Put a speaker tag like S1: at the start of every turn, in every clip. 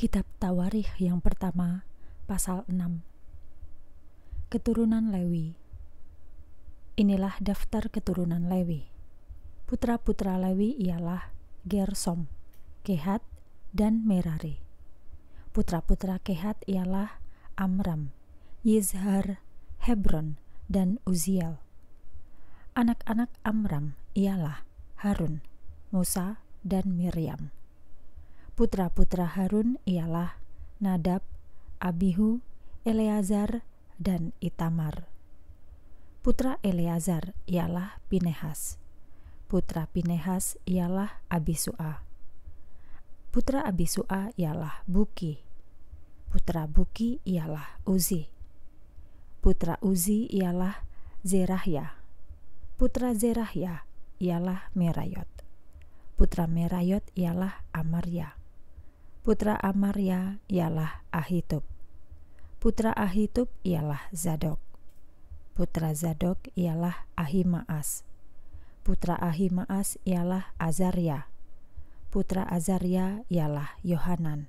S1: Kitab Tawarikh yang pertama, pasal 6. Keturunan Lewi. Inilah daftar keturunan Lewi. Putra-putra Lewi ialah Gersom, Kehat, dan Merari. Putra-putra Kehat ialah Amram, Yizhar, Hebron, dan Uziel. Anak-anak Amram ialah Harun, Musa, dan Miriam. Putra-putra Harun ialah Nadab, Abihu, Eleazar, dan Itamar. Putra Eleazar ialah Pinehas. Putra Pinehas ialah Abisua. Putra Abisua ialah Buki. Putra Buki ialah Uzi. Putra Uzi ialah Zerahya. Putra Zerahya ialah Merayot. Putra Merayot ialah Amarya. Putra Amarya ialah Ahitub. Putra Ahitub ialah Zadok. Putra Zadok ialah Ahimaas. Putra Ahimaas ialah Azaria. Putra Azaria ialah Yohanan.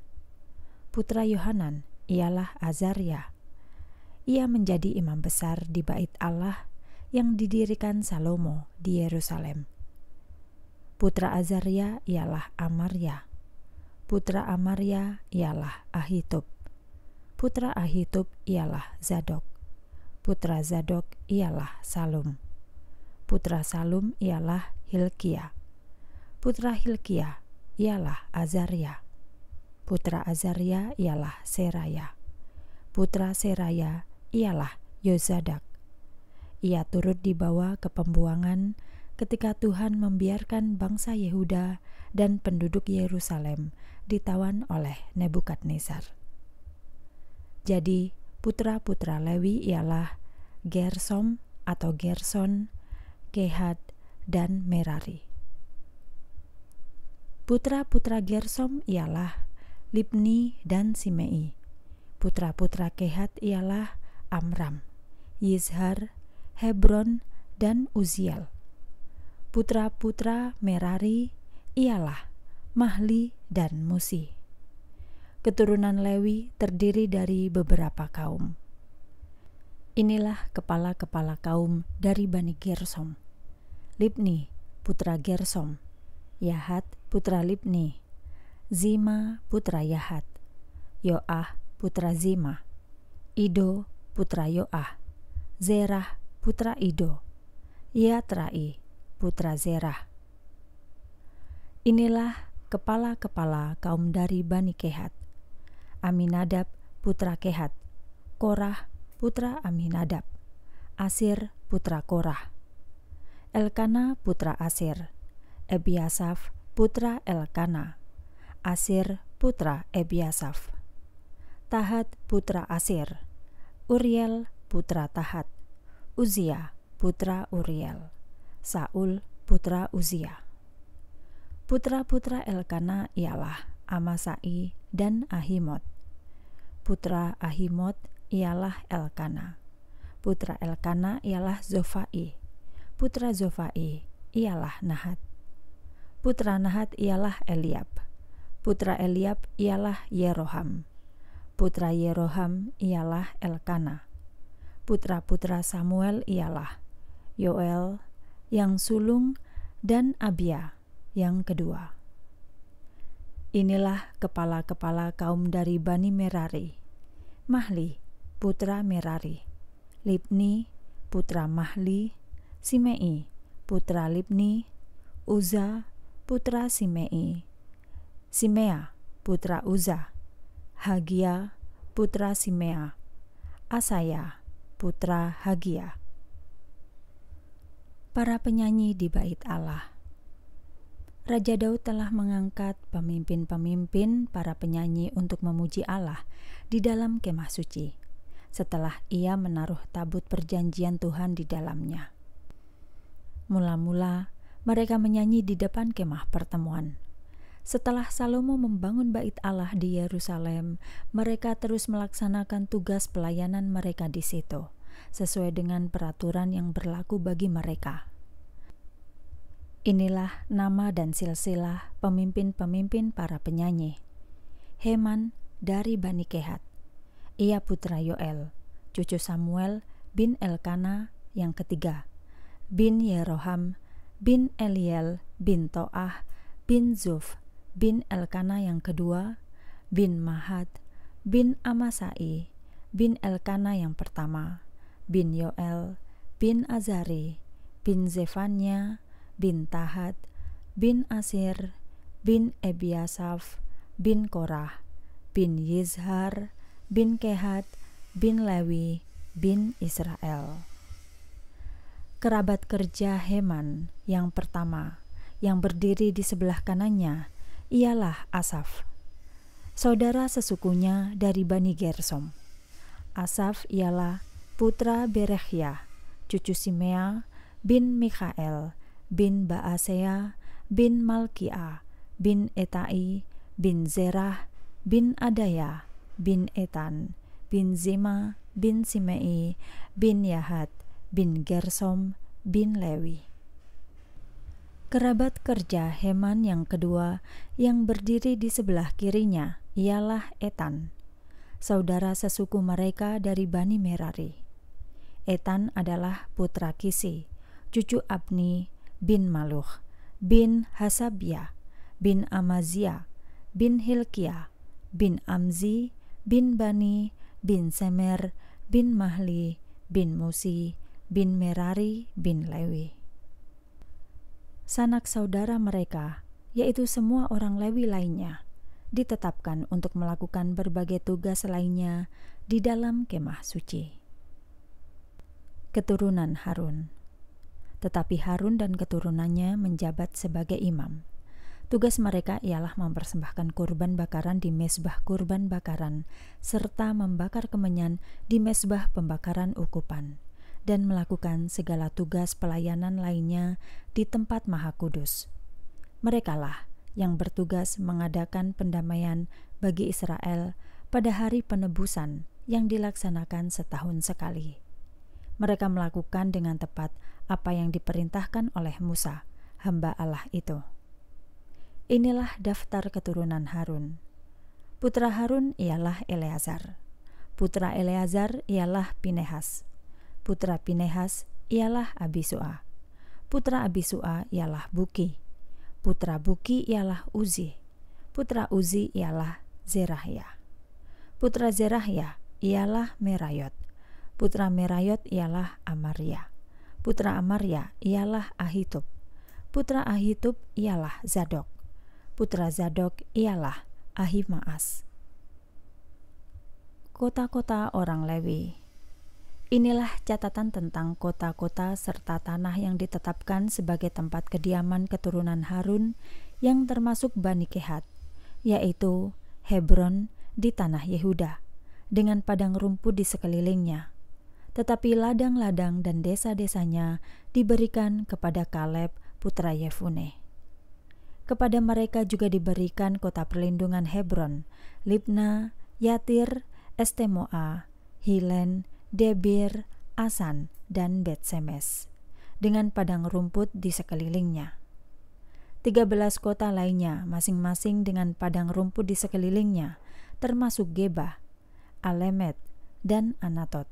S1: Putra Yohanan ialah Azaria. Ia menjadi imam besar di bait Allah yang didirikan Salomo di Yerusalem. Putra Azaria ialah Amarya. Putra Amarya ialah Ahitub. Putra Ahitub ialah Zadok. Putra Zadok ialah Salum. Putra Salum ialah Hilkia. Putra Hilkia ialah Azaria. Putra Azaria ialah Seraya. Putra Seraya ialah Yozadak. Ia turut dibawa ke pembuangan ketika Tuhan membiarkan bangsa Yehuda dan penduduk Yerusalem ditawan oleh Nebukadnezar. Jadi, putra-putra Lewi ialah Gersom atau Gerson, Kehat, dan Merari. Putra-putra Gersom ialah Libni dan Simei. Putra-putra Kehat ialah Amram, Yizhar, Hebron, dan Uziel. Putra-putra Merari ialah Mahli dan Musi. Keturunan Lewi terdiri dari beberapa kaum. Inilah kepala-kepala kaum dari Bani Gersom. Libni, putra Gersom. Yahat, putra Libni. Zima, putra Yahat. Yoah, putra Zima. Ido, putra Yoah. Zerah, putra Ido. Yatrai, putra Zerah. Inilah kepala-kepala kaum dari Bani Kehat. Aminadab putra Kehat, Korah putra Aminadab, Asir putra Korah, Elkana putra Asir, Ebiasaf putra Elkana, Asir putra Ebiasaf, Tahat putra Asir, Uriel putra Tahat, Uzia putra Uriel, Saul putra Uzia. Putra-putra Elkana ialah Amasai dan Ahimot. Putra Ahimot ialah Elkana. Putra Elkana ialah Zofai. Putra Zofai ialah Nahat. Putra Nahat ialah Eliab. Putra Eliab ialah Yeroham. Putra Yeroham ialah Elkana. Putra-putra Samuel ialah Yoel yang sulung dan Abia yang kedua. Inilah kepala-kepala kaum dari Bani Merari. Mahli, putra Merari. Libni, putra Mahli. Simei, putra Libni. Uza, putra Simei. Simea, putra Uza. Hagia, putra Simea. Asaya, putra Hagia. Para penyanyi di bait Allah. Raja Daud telah mengangkat pemimpin-pemimpin para penyanyi untuk memuji Allah di dalam kemah suci, setelah ia menaruh tabut perjanjian Tuhan di dalamnya. Mula-mula, mereka menyanyi di depan kemah pertemuan. Setelah Salomo membangun bait Allah di Yerusalem, mereka terus melaksanakan tugas pelayanan mereka di situ, sesuai dengan peraturan yang berlaku bagi mereka. Inilah nama dan silsilah pemimpin-pemimpin para penyanyi. Heman dari Bani Kehat. Ia putra Yoel, cucu Samuel bin Elkana yang ketiga, bin Yeroham, bin Eliel, bin Toah, bin Zuf, bin Elkana yang kedua, bin Mahat, bin Amasai, bin Elkana yang pertama, bin Yoel, bin Azari, bin Zefanya, bin Tahat, bin Asir, bin Ebiasaf, bin Korah, bin Yizhar, bin Kehat, bin Lewi, bin Israel. Kerabat kerja Heman yang pertama, yang berdiri di sebelah kanannya, ialah Asaf, saudara sesukunya dari Bani Gersom. Asaf ialah putra Berechya, cucu Simea, bin Mikhael, bin Baasea, bin Malkia, bin Etai, bin Zerah, bin Adaya, bin Etan, bin Zima, bin Simei, bin Yahat, bin Gersom, bin Lewi. Kerabat kerja Heman yang kedua yang berdiri di sebelah kirinya ialah Etan, saudara sesuku mereka dari Bani Merari. Etan adalah putra Kisi, cucu Abni bin Maluh, bin Hasabia, bin Amazia, bin Hilkia, bin Amzi, bin Bani, bin Semer, bin Mahli, bin Musi, bin Merari, bin Lewi. Sanak saudara mereka, yaitu semua orang Lewi lainnya, ditetapkan untuk melakukan berbagai tugas lainnya di dalam kemah suci. Keturunan Harun tetapi Harun dan keturunannya menjabat sebagai imam. Tugas mereka ialah mempersembahkan kurban bakaran di mesbah kurban bakaran, serta membakar kemenyan di mesbah pembakaran ukupan, dan melakukan segala tugas pelayanan lainnya di tempat maha kudus. Merekalah yang bertugas mengadakan pendamaian bagi Israel pada hari penebusan yang dilaksanakan setahun sekali. Mereka melakukan dengan tepat apa yang diperintahkan oleh Musa, hamba Allah itu. Inilah daftar keturunan Harun. Putra Harun ialah Eleazar. Putra Eleazar ialah Pinehas. Putra Pinehas ialah Abisua. Putra Abisua ialah Buki. Putra Buki ialah Uzi. Putra Uzi ialah Zerahya. Putra Zerahya ialah Merayot. Putra Merayot ialah Amaria. Putra Amaria ialah Ahitub. Putra Ahitub ialah Zadok. Putra Zadok ialah Ahimaas. Kota-kota orang Lewi Inilah catatan tentang kota-kota serta tanah yang ditetapkan sebagai tempat kediaman keturunan Harun yang termasuk Bani Kehat, yaitu Hebron di tanah Yehuda, dengan padang rumput di sekelilingnya, tetapi ladang-ladang dan desa-desanya diberikan kepada Kaleb putra Yefune. Kepada mereka juga diberikan kota perlindungan Hebron, Libna, Yatir, Estemoa, Hilen, Debir, Asan, dan Betsemes, dengan padang rumput di sekelilingnya. Tiga belas kota lainnya masing-masing dengan padang rumput di sekelilingnya, termasuk Geba, Alemet, dan Anatot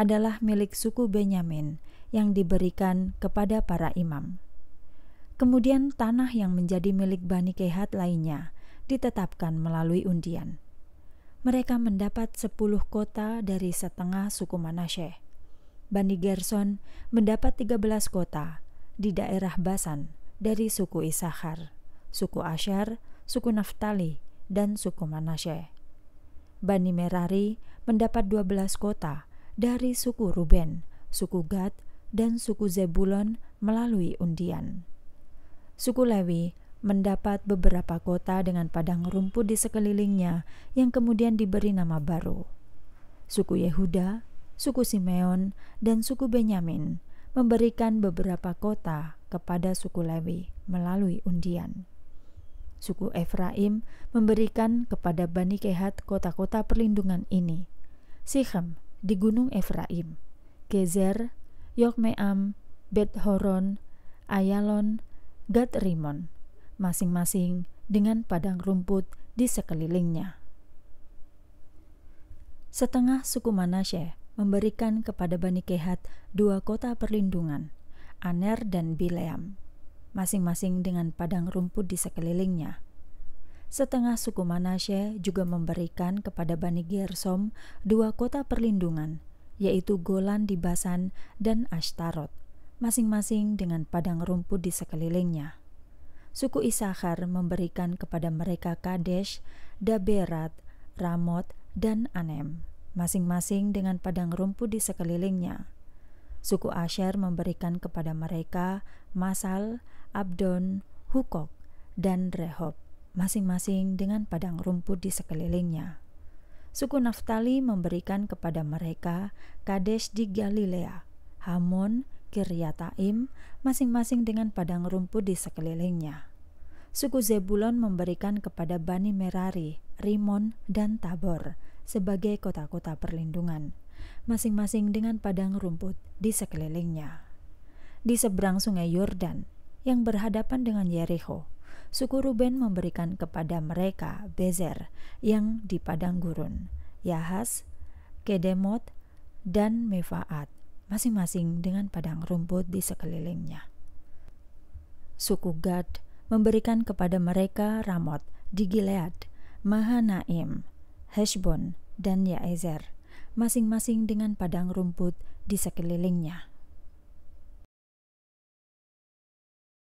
S1: adalah milik suku Benyamin yang diberikan kepada para imam. Kemudian tanah yang menjadi milik Bani Kehat lainnya ditetapkan melalui undian. Mereka mendapat sepuluh kota dari setengah suku Manasye. Bani Gerson mendapat tiga belas kota di daerah Basan dari suku Isahar, suku Asyar, suku Naftali, dan suku Manasye. Bani Merari mendapat dua belas kota dari suku Ruben, suku Gad, dan suku Zebulon melalui undian. Suku Lewi mendapat beberapa kota dengan padang rumput di sekelilingnya yang kemudian diberi nama baru. Suku Yehuda, suku Simeon, dan suku Benyamin memberikan beberapa kota kepada suku Lewi melalui undian. Suku Efraim memberikan kepada Bani Kehat kota-kota perlindungan ini. Sichem di Gunung Efraim, Gezer, Yokmeam, Bet Horon, Ayalon, Gad Rimon, masing-masing dengan padang rumput di sekelilingnya. Setengah suku Manasye memberikan kepada Bani Kehat dua kota perlindungan, Aner dan Bileam, masing-masing dengan padang rumput di sekelilingnya. Setengah suku Manasye juga memberikan kepada Bani Gersom dua kota perlindungan, yaitu Golan di Basan dan Ashtarot, masing-masing dengan padang rumput di sekelilingnya. Suku Isahar memberikan kepada mereka Kadesh, Daberat, Ramot, dan Anem masing-masing dengan padang rumput di sekelilingnya. Suku Asher memberikan kepada mereka Masal, Abdon, Hukok, dan Rehob, masing-masing dengan padang rumput di sekelilingnya. Suku Naftali memberikan kepada mereka Kades di Galilea, Hamon, Kiryataim, masing-masing dengan padang rumput di sekelilingnya. Suku Zebulon memberikan kepada Bani Merari, Rimon, dan Tabor, sebagai kota-kota perlindungan, masing-masing dengan padang rumput di sekelilingnya. Di seberang sungai Yordan yang berhadapan dengan Yericho, suku Ruben memberikan kepada mereka Bezer yang di padang gurun, Yahas, Kedemot, dan Mefaat, masing-masing dengan padang rumput di sekelilingnya. Suku Gad memberikan kepada mereka Ramot di Gilead, Mahanaim, Heshbon, dan Yaezer, masing-masing dengan padang rumput di sekelilingnya.